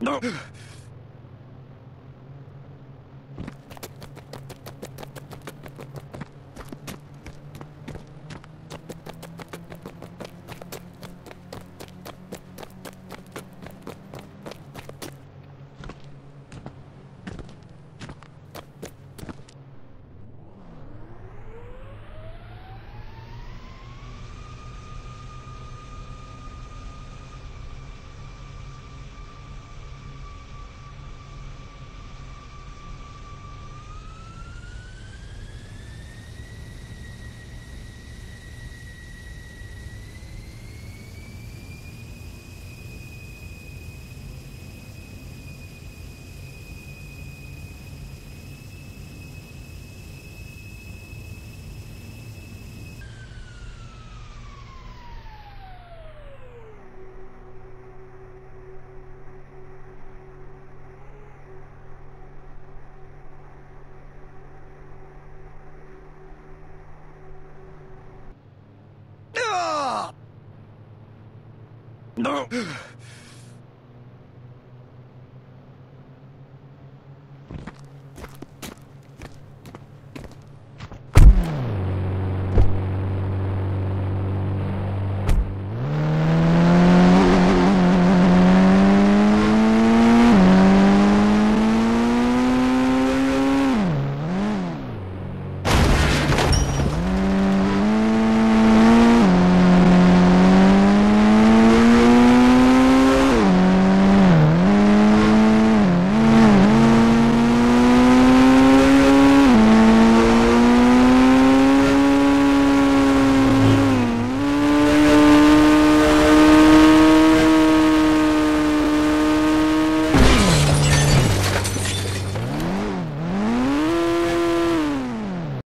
No! Ah! No.